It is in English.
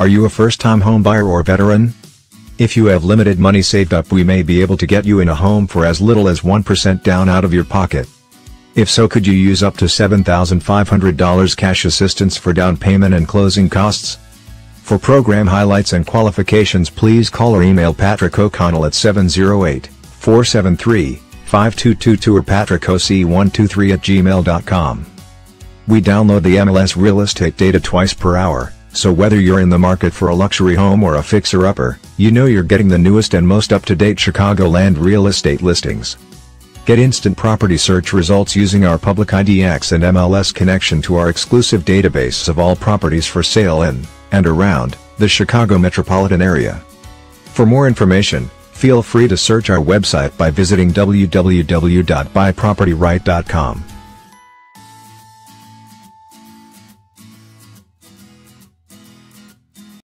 Are you a first-time homebuyer or veteran? If you have limited money saved up we may be able to get you in a home for as little as 1% down out of your pocket. If so could you use up to $7,500 cash assistance for down payment and closing costs? For program highlights and qualifications please call or email Patrick O'Connell at 708-473-5222 or patrickoc123 at gmail.com. We download the MLS real estate data twice per hour, so whether you're in the market for a luxury home or a fixer-upper, you know you're getting the newest and most up-to-date Chicagoland real estate listings. Get instant property search results using our public IDX and MLS connection to our exclusive database of all properties for sale in, and around, the Chicago metropolitan area. For more information, feel free to search our website by visiting www.buypropertyright.com.